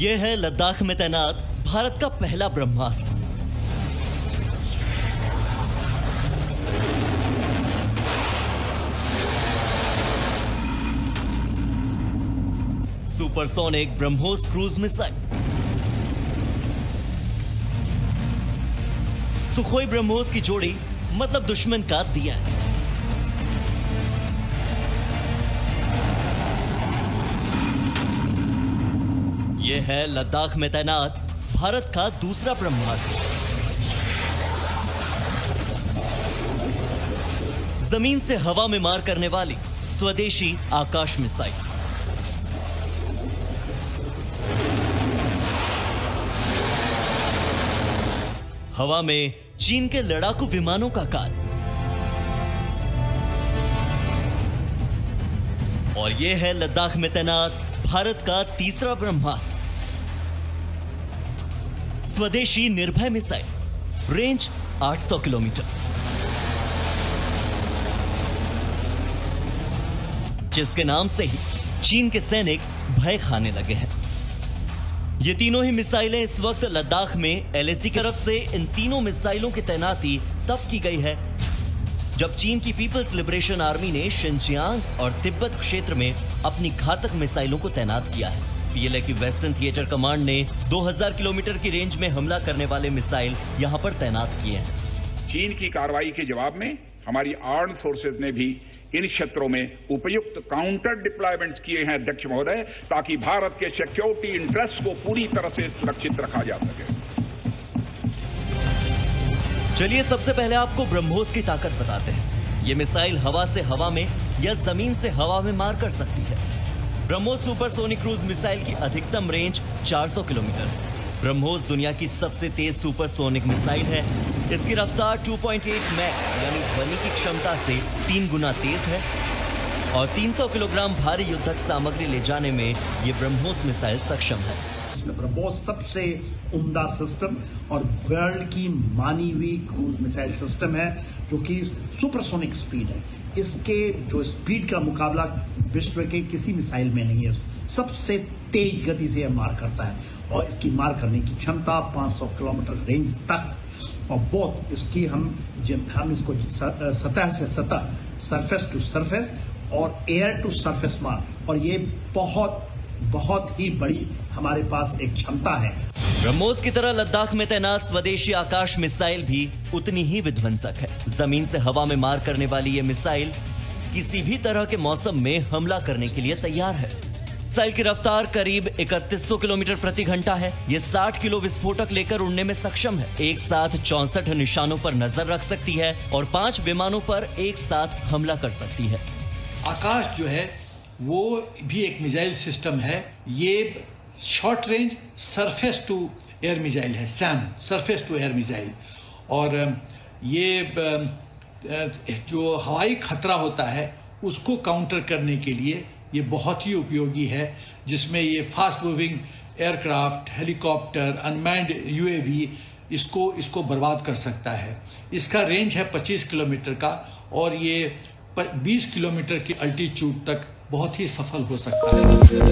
ये है लद्दाख में तैनात भारत का पहला ब्रह्मास्त्र। Supersonic BrahMos cruise missile. Sukhoi BrahMos की जोड़ी मतलब दुश्मन का दिया है। है लद्दाख में तैनात, भारत का दूसरा ब्रह्मास्त्र। ज़मीन से हवा में मार करने वाली स्वदेशी आकाश मिसाइल। हवा में चीन के लड़ाकू विमानों का काल। और यह है लद्दाख में तैनात, भारत का तीसरा ब्रह्मास्त्र। स्वदेशी निर्भय मिसाइल। Range 800 kilometre. जिसके नाम से ही चीन के सैनिक भय खाने लगे हैं। ये तीनों ही मिसाइलें इस वक्त लद्दाख में एलएसी की तरफ़ से इन तीनों मिसाइलों की तैनाती तब की गई है, जब चीन की पीपल्स लिबरेशन आर्मी ने शिनजियांग और तिब्बत क्षेत्र में अपनी घातक मिसाइलों को तैनात किया है। पीएलए की वेस्टर्न थिएटर कमांड ने 2000 किलोमीटर की रेंज में हमला करने वाले मिसाइल यहाँ पर तैनात किए हैं। चीन की कार्रवाई के जवाब में हमारी आर्म फोर्सेज ने भी इन क्षेत्रों में उपयुक्त काउंटर डिप्लॉयमेंट किए हैं अध्यक्ष महोदय ताकि भारत के सिक्योरिटी इंटरेस्ट को पूरी तरह से सुरक्षित रखा जा सके। चलिए सबसे पहले आपको ब्रह्मोस की ताकत बताते हैं। ये मिसाइल हवा से हवा में या ज़मीन से हवा में मार कर सकती है। ब्रह्मोस सुपरसोनिक क्रूज मिसाइल की अधिकतम रेंज 400 किलोमीटर। ब्रह्मोस दुनिया की सबसे तेज सुपरसोनिक मिसाइल है। इसकी रफ्तार 2.8 मैक, यानी ध्वनि की क्षमता से तीन गुना तेज है। और 300 किलोग्राम भारी युद्धक सामग्री ले जाने में ये ब्रह्मोस मिसाइल सक्षम है। ब्रह्मोस सबसे उम्दा सिस्टम और वर्ल्ड की मानी हुई क्रूज मिसाइल सिस्टम है, जो कि सुपरसोनिक स्पीड है। इसके जो स्पीड का मुकाबला विश्व के किसी मिसाइल में नहीं है। सबसे तेज गति से यह मार करता है और इसकी मार करने की क्षमता 500 किलोमीटर रेंज तक। और बहुत इसकी हम हम इसको सतह से सतह सरफेस टू सरफेस और एयर टू सरफेस मार। और ये बहुत बहुत ही बड़ी हमारे पास एक क्षमता है। ब्रह्मोस की तरह लद्दाख में तैनात स्वदेशी आकाश मिसाइल भी उतनी ही विध्वंसक है। ज़मीन से हवा में मार करने वाली ये मिसाइल किसी भी तरह के मौसम में हमला करने के लिए तैयार है। मिसाइल की रफ्तार करीब 3100 किलोमीटर प्रति घंटा है। ये 60 किलो विस्फोटक लेकर उड़ने में सक्षम है। एक साथ चौसठ निशानों पर नज़र रख सकती है और पाँच विमानों पर एक साथ हमला कर सकती है। आकाश जो है, वो भी एक मिसाइल सिस्टम है। ये short range surface to air missile है, SAM, surface to air missile. और ये जो हवाई खतरा होता है, उसको काउंटर करने के लिए ये बहुत ही उपयोगी है, जिसमें ये fast moving aircraft helicopter unmanned UAV इसको इसको बर्बाद कर सकता है। इसका रेंज है 25 किलोमीटर का और ये 20 किलोमीटर की अल्टीट्यूड तक बहुत ही सफल हो सकता है।